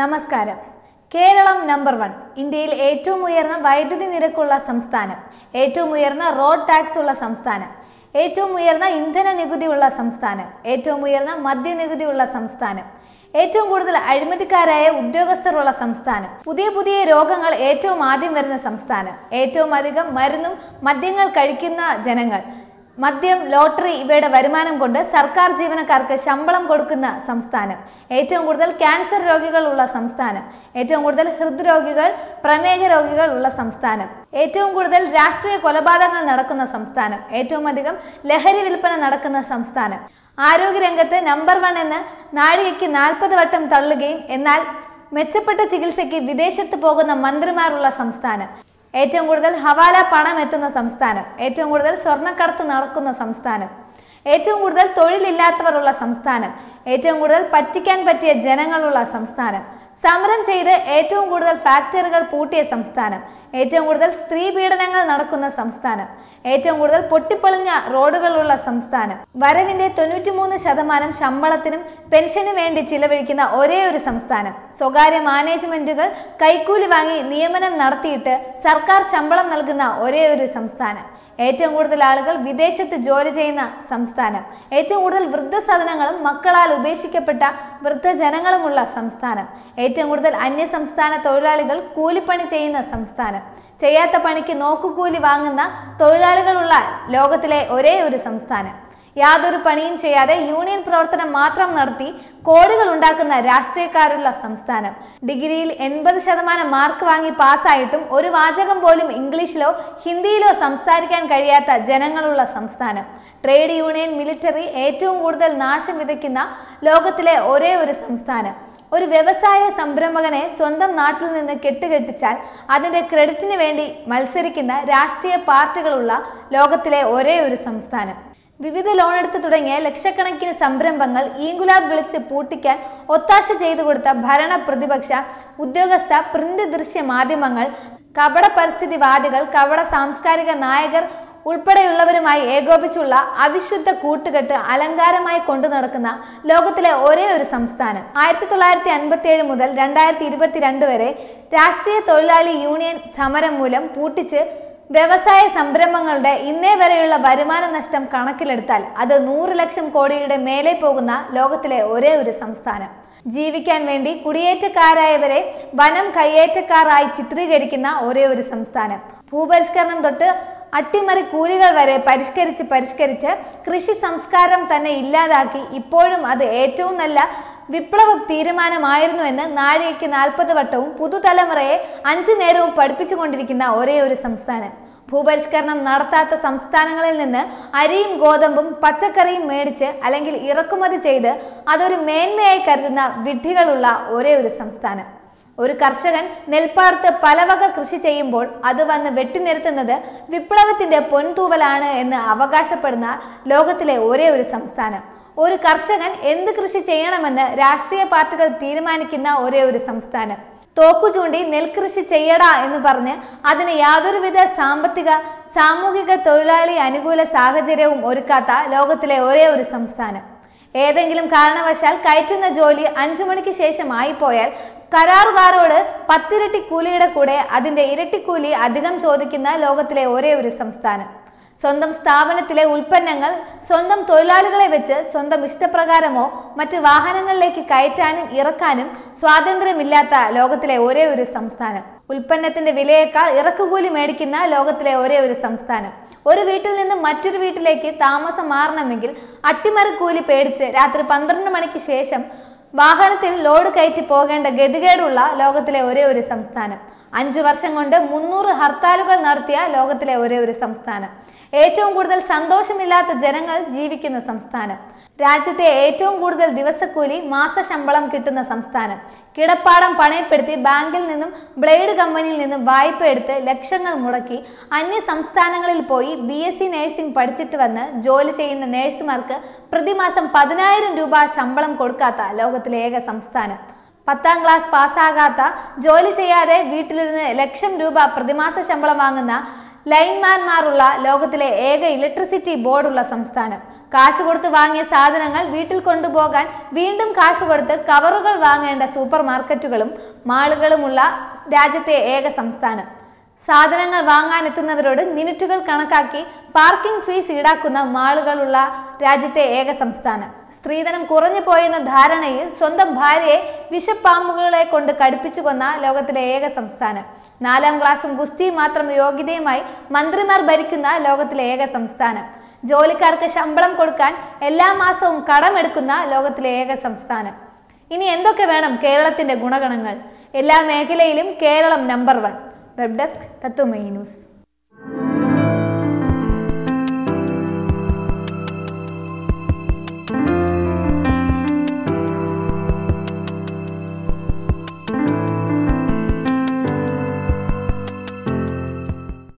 നമസ്കാരം. Keralam number one ഇന്ത്യയിൽ ഏറ്റവും ഉയർന്ന വൈദ്യുതി നിരക്കുള്ള സംസ്ഥാനം ഏറ്റവും ഉയർന്ന റോഡ് ടാക്സ് ഉള്ള സംസ്ഥാനം ഏറ്റവും ഉയർന്ന ഇന്ധന നികുതിയുള്ള സംസ്ഥാനം ഏറ്റവും ഉയർന്ന മദ്യനികുതി ഉള്ള സംസ്ഥാനം ഏറ്റവും കൂടുതൽ അഴിമതിക്കാരായ ഉദ്യോഗസ്ഥരുള്ള സംസ്ഥാനം പുതിയ പുതിയ രോഗങ്ങൾ ഏറ്റവും ആദ്യം വരുന്ന സംസ്ഥാനം ഏറ്റവും അധികം മരുന്നും മദ്യങ്ങൾ കഴിക്കുന്ന ജനങ്ങൾ മദ്യം ലോട്ടറി ഇവയുടെ വരുമാനം കൊണ്ട് സർക്കാർ ജീവനക്കാർക്ക് ശമ്പളം കൊടുക്കുന്ന സംസ്ഥാനം. ഏറ്റവും കൂടുതൽ ക്യാൻസർ രോഗികളുള്ള സംസ്ഥാനം. ഏറ്റവും കൂടുതൽ ഹൃദ്രോഗികൾ പ്രമേഹ രോഗികൾ ഉള്ള സംസ്ഥാനം. ഏറ്റവും കൂടുതൽ രാഷ്ട്രീയ കൊലപാതകങ്ങൾ നടക്കുന്ന സംസ്ഥാനം. ഏറ്റവും അധികം ലഹരി വിൽപ്പന നടക്കുന്ന സംസ്ഥാനം. ആരോഗ്യരംഗത്ത് നമ്പർ വൺ എന്ന് നാഴികയ്ക്ക് നാൽപ്പത് വട്ടം തള്ളുകയും എന്നാൽ മെച്ചപ്പെട്ട ചികിത്സയ്ക്ക് വിദേശത്ത് പോകുന്ന മന്ത്രിമാരുള്ള സംസ്ഥാനം. ഏറ്റവും കൂടുതൽ ഹവാല പണം എത്തുന്ന സംസ്ഥാനം ഏറ്റവും കൂടുതൽ സ്വർണക്കടത്ത് നടക്കുന്ന സംസ്ഥാനം ഏറ്റവും കൂടുതൽ തൊഴിലില്ലാത്തവരുള്ള സംസ്ഥാനം ഏറ്റവും കൂടുതൽ പറ്റിക്കാൻ പറ്റിയ ജനങ്ങളുള്ള സംസ്ഥാനം സമരം ചെയ്ത് ഏറ്റവും കൂടുതൽ ഫാക്ടറികൾ പൂട്ടിയ സംസ്ഥാനം ഏറ്റവും കൂടുതൽ സ്ത്രീ പീഡനങ്ങൾ നടക്കുന്ന സംസ്ഥാനം. ഏറ്റവും കൂടുതൽ പൊട്ടിപ്പൊളിഞ്ഞ റോഡുകളുള്ള സംസ്ഥാനം. വരവിന്റെ തൊണ്ണൂറ്റിമൂന്ന് ശതമാനം ശമ്പളത്തിനും പെൻഷനും വേണ്ടി ചിലവഴിക്കുന്ന ഒരേ ഒരു സംസ്ഥാനം. സ്വകാര്യ മാനേജ്മെന്റുകൾ കൈക്കൂലി വാങ്ങി നിയമനം നടത്തിയിട്ട് സർക്കാർ ശമ്പളം നൽകുന്ന ഒരേ ഒരു സംസ്ഥാനം. ഏറ്റവും കൂടുതൽ ആളുകൾ വിദേശത്ത് ജോലി ചെയ്യുന്ന സംസ്ഥാനം. ഏറ്റവും കൂടുതൽ വൃദ്ധസദനങ്ങളും മക്കളാൽ ഉപേക്ഷിക്കപ്പെട്ട വൃദ്ധജനങ്ങളുമുള്ള സംസ്ഥാനം. ഏറ്റവും കൂടുതൽ അന്യ സംസ്ഥാന തൊഴിലാളികൾ കൂലിപ്പണി ചെയ്യുന്ന സംസ്ഥാനം. ചെയ്യാത്ത പണിക്ക് നോക്കുകൂലി വാങ്ങുന്ന തൊഴിലാളികളുള്ള ലോകത്തിലെ ഒരേ ഒരു സംസ്ഥാനം. യാതൊരു പണിയും ചെയ്യാതെ യൂണിയൻ പ്രവർത്തനം മാത്രം നടത്തി കോടികൾ ഉണ്ടാക്കുന്ന രാഷ്ട്രീയക്കാരുള്ള സംസ്ഥാനം. ഡിഗ്രിയിൽ എൺപത് ശതമാനം മാർക്ക് വാങ്ങി പാസ്സായിട്ടും ഒരു വാചകം പോലും ഇംഗ്ലീഷിലോ ഹിന്ദിയിലോ സംസാരിക്കാൻ കഴിയാത്ത ജനങ്ങളുള്ള സംസ്ഥാനം. ട്രേഡ് യൂണിയൻ മിലിറ്ററി ഏറ്റവും കൂടുതൽ നാശം വിതയ്ക്കുന്ന ലോകത്തിലെ ഒരേ ഒരു സംസ്ഥാനം. ഒരു വ്യവസായ സംരംഭകനെ സ്വന്തം നാട്ടിൽ നിന്ന് കെട്ടുകെട്ടിച്ചാൽ അതിന്റെ ക്രെഡിറ്റിന് വേണ്ടി മത്സരിക്കുന്ന രാഷ്ട്രീയ പാർട്ടികളുള്ള ലോകത്തിലെ ഒരേ ഒരു സംസ്ഥാനം. വിവിധ ലോൺ എടുത്തു തുടങ്ങിയ ലക്ഷക്കണക്കിന് സംരംഭങ്ങൾ ഈങ്കുലാബ് വിളിച്ച് പൂട്ടിക്കാൻ ഒത്താശ ചെയ്തു കൊടുത്ത ഭരണ പ്രതിപക്ഷ ഉദ്യോഗസ്ഥ പ്രിന്റ് ദൃശ്യ മാധ്യമങ്ങൾ കപട പരിസ്ഥിതിവാദികൾ കപട സാംസ്കാരിക നായകർ ഉൾപ്പെടെയുള്ളവരുമായി ഏകോപിച്ചുള്ള അവിശുദ്ധ കൂട്ടുകെട്ട് അലങ്കാരമായി കൊണ്ടു നടക്കുന്ന ലോകത്തിലെ ഒരേ ഒരു സംസ്ഥാനം. ആയിരത്തി തൊള്ളായിരത്തി അൻപത്തി ഏഴ് മുതൽ രണ്ടായിരത്തി ഇരുപത്തിരണ്ട് വരെ രാഷ്ട്രീയ തൊഴിലാളി യൂണിയൻ സമരം മൂലം പൂട്ടിച്ച് വ്യവസായ സംരംഭങ്ങളുടെ ഇന്നേ വരെയുള്ള വരുമാന നഷ്ടം കണക്കിലെടുത്താൽ അത് നൂറ് ലക്ഷം കോടിയുടെ മേലെ പോകുന്ന ലോകത്തിലെ ഒരേ ഒരു സംസ്ഥാനം. ജീവിക്കാൻ വേണ്ടി കുടിയേറ്റക്കാരായവരെ വനം കയ്യേറ്റക്കാരായി ചിത്രീകരിക്കുന്ന ഒരേ ഒരു സംസ്ഥാനം. ഭൂപരിഷ്കരണം തൊട്ട് അട്ടിമറി കൂലികൾ വരെ പരിഷ്കരിച്ച് പരിഷ്കരിച്ച് കൃഷി സംസ്കാരം തന്നെ ഇല്ലാതാക്കി ഇപ്പോഴും അത് ഏറ്റവും നല്ല വിപ്ലവ തീരുമാനമായിരുന്നു എന്ന് നാഴികയ്ക്ക് നാൽപ്പത് വട്ടവും പുതുതലമുറയെ അഞ്ചു നേരവും പഠിപ്പിച്ചുകൊണ്ടിരിക്കുന്ന ഒരേ ഒരു സംസ്ഥാനം. ഭൂപരിഷ്കരണം നടത്താത്ത സംസ്ഥാനങ്ങളിൽ നിന്ന് അരിയും ഗോതമ്പും പച്ചക്കറിയും മേടിച്ച് അല്ലെങ്കിൽ ഇറക്കുമതി ചെയ്ത് അതൊരു മേന്മയായി കരുതുന്ന വിഡ്ഢികളുള്ള ഒരേ ഒരു സംസ്ഥാനം. ഒരു കർഷകൻ നെൽപ്പാടത്ത് പലവക കൃഷി ചെയ്യുമ്പോൾ അത് വന്ന് വെട്ടിനിരത്തുന്നത് വിപ്ലവത്തിന്റെ പൊൻതൂവലാണ് എന്ന് അവകാശപ്പെടുന്ന ലോകത്തിലെ ഒരേ ഒരു സംസ്ഥാനം. ഒരു കർഷകൻ എന്ത് കൃഷി ചെയ്യണമെന്ന് രാഷ്ട്രീയ പാർട്ടികൾ തീരുമാനിക്കുന്ന ഒരേ ഒരു സംസ്ഥാനം. തോക്കു ചൂണ്ടി നെൽകൃഷി ചെയ്യടാ എന്ന് പറഞ്ഞ് അതിന് യാതൊരുവിധ സാമ്പത്തിക സാമൂഹിക തൊഴിലാളി അനുകൂല സാഹചര്യവും ഒരുക്കാത്ത ലോകത്തിലെ ഒരേ ഒരു സംസ്ഥാനം. ഏതെങ്കിലും കാരണവശാൽ കയറ്റുന്ന ജോലി അഞ്ചു മണിക്ക് ശേഷം ആയിപ്പോയാൽ കരാറുകാരോട് പത്തിരട്ടി കൂലിയുടെ കൂടെ അതിന്റെ ഇരട്ടി കൂലി അധികം ചോദിക്കുന്ന ലോകത്തിലെ ഒരേ ഒരു സംസ്ഥാനം. സ്വന്തം സ്ഥാപനത്തിലെ ഉൽപ്പന്നങ്ങൾ സ്വന്തം തൊഴിലാളികളെ വെച്ച് സ്വന്തം ഇഷ്ടപ്രകാരമോ മറ്റ് വാഹനങ്ങളിലേക്ക് കയറ്റാനും ഇറക്കാനും സ്വാതന്ത്ര്യമില്ലാത്ത ലോകത്തിലെ ഒരേ ഒരു സംസ്ഥാനം. ഉൽപ്പന്നത്തിന്റെ വിലയേക്കാൾ ഇറക്കുകൂലി മേടിക്കുന്ന ലോകത്തിലെ ഒരേ ഒരു സംസ്ഥാനം. ഒരു വീട്ടിൽ നിന്ന് മറ്റൊരു വീട്ടിലേക്ക് താമസം മാറണമെങ്കിൽ അട്ടിമറിക്കൂലി പേടിച്ച് രാത്രി പന്ത്രണ്ട് മണിക്ക് ശേഷം വാഹനത്തിൽ ലോഡ് കയറ്റി പോകേണ്ട ഗതികേടുള്ള ലോകത്തിലെ ഒരേ ഒരു സംസ്ഥാനം. അഞ്ചു വർഷം കൊണ്ട് മുന്നൂറ് ഹർത്താലുകൾ നടത്തിയ ലോകത്തിലെ ഒരേ ഒരു സംസ്ഥാനം. ഏറ്റവും കൂടുതൽ സന്തോഷമില്ലാത്ത ജനങ്ങൾ ജീവിക്കുന്ന സംസ്ഥാനം. രാജ്യത്തെ ഏറ്റവും കൂടുതൽ ദിവസക്കൂലി മാസ ശമ്പളം കിട്ടുന്ന സംസ്ഥാനം. കിടപ്പാടം പണയപ്പെടുത്തി ബാങ്കിൽ നിന്നും ബ്ലേഡ് കമ്പനിയിൽ നിന്നും വായ്പ എടുത്ത് ലക്ഷങ്ങൾ മുടക്കി അന്യ സംസ്ഥാനങ്ങളിൽ പോയി ബി എസ് സി നഴ്സിംഗ് പഠിച്ചിട്ട് വന്ന് ജോലി ചെയ്യുന്ന നേഴ്സുമാർക്ക് പ്രതിമാസം പതിനായിരം രൂപ ശമ്പളം കൊടുക്കാത്ത ലോകത്തിലെ ഏക സംസ്ഥാനം. പത്താം ക്ലാസ് പാസ്സാകാത്ത ജോലി ചെയ്യാതെ വീട്ടിലിരുന്ന് ലക്ഷം രൂപ പ്രതിമാസ ശമ്പളം വാങ്ങുന്ന ലൈൻമാൻമാരുള്ള ലോകത്തിലെ ഏക ഇലക്ട്രിസിറ്റി ബോർഡുള്ള സംസ്ഥാനം. കാശ് കൊടുത്ത് വാങ്ങിയ സാധനങ്ങൾ വീട്ടിൽ കൊണ്ടുപോകാൻ വീണ്ടും കാശ് കൊടുത്ത് കവറുകൾ വാങ്ങേണ്ട സൂപ്പർ മാർക്കറ്റുകളും മാളുകളുമുള്ള രാജ്യത്തെ ഏക സംസ്ഥാനം. സാധനങ്ങൾ വാങ്ങാനെത്തുന്നവരോട് മിനിറ്റുകൾ കണക്കാക്കി പാർക്കിംഗ് ഫീസ് ഈടാക്കുന്ന മാളുകളുള്ള രാജ്യത്തെ ഏക സംസ്ഥാനം. സ്ത്രീധനം കുറഞ്ഞു പോയെന്ന ധാരണയിൽ സ്വന്തം ഭാര്യയെ വിഷപ്പാമ്പുകളെ കൊണ്ട് കടുപ്പിച്ചു കൊന്ന ലോകത്തിലെ ഏക സംസ്ഥാനം. നാലാം ക്ലാസും ഗുസ്തിയും മാത്രം യോഗ്യതയുമായി മന്ത്രിമാർ ഭരിക്കുന്ന ലോകത്തിലെ ഏക സംസ്ഥാനം. ജോലിക്കാർക്ക് ശമ്പളം കൊടുക്കാൻ എല്ലാ മാസവും കടമെടുക്കുന്ന ലോകത്തിലെ ഏക സംസ്ഥാനം. ഇനി എന്തൊക്കെ വേണം കേരളത്തിന്റെ ഗുണഗണങ്ങൾ? എല്ലാ മേഖലയിലും Keralam number one web desk Tathwamayi news